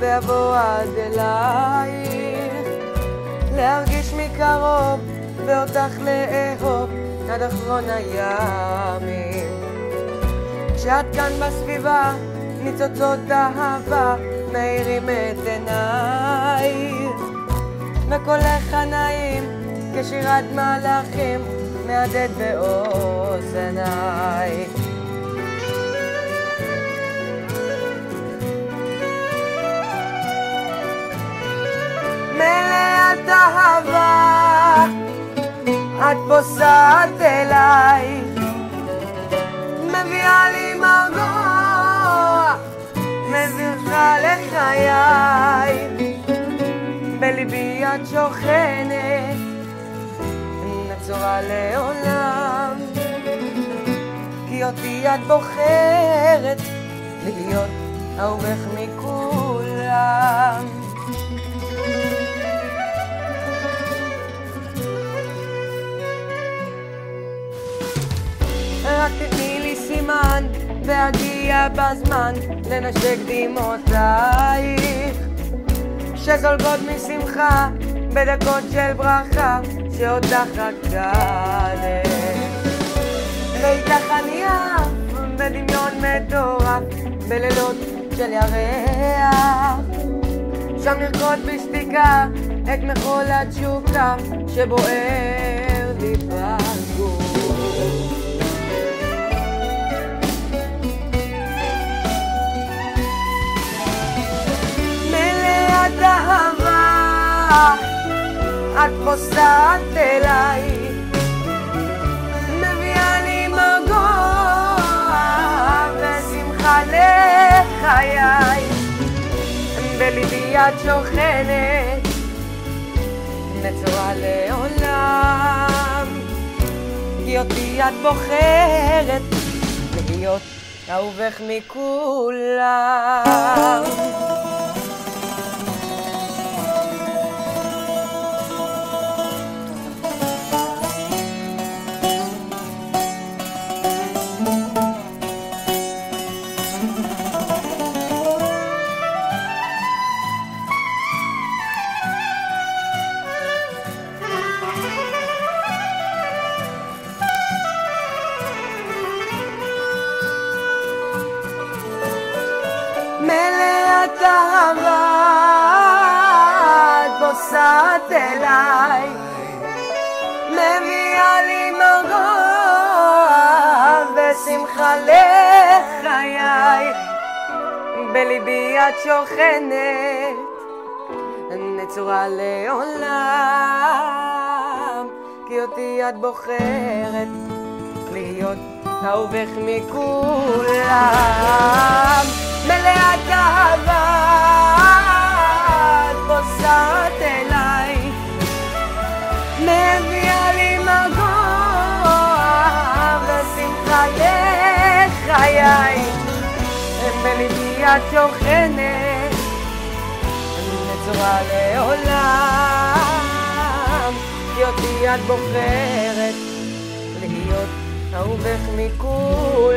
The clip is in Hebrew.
ואבוא עד אלייך, להרגיש מקרוב ואותך לאהוב עד אחרון הימים. כשאת כאן בסביבה, ניצוצות אהבה מאירים את עינייך, וקולך הנעים כשירת מלאכים מהדהד באוזניי. את פוסעת אליי, מביאה לי מרגוע, מביכה לחיי, בליבי את שוכנת, נצורה לעולם, כי אותי את בוחרת להיות אהובך מכולם. סימן ואגיע בזמן לנשק דמעותייך. שזולגות משמחה בדקות של ברכה שאותך גדל. ואיתך אני עף בדמיון מטורף בלילות של ירח. שם לרקוד בשתיקה את מחול התשוקה שבוער לי בגוף את פוסעת אליי, מביאה לי מרגוע ושמחה לחיי, בליבי את שוכנת, נצורה לעולם, כי אותי את בוחרת להיות אהובך מכולם. את פוסעת אליי, מביאה לי מרגוע ושמחה לחיי, בליבי את שוכנת, נצורה לעולם, כי אותי את בוחרת להיות אהובך מכולם. מלאת אהבה, את פוסעת אליי, מביאה לי מרגוע ושמחה לחיי, בליבי את שוכנת, נצורה לעולם, כי אותי את בוחרת להיות אהובך מכולם.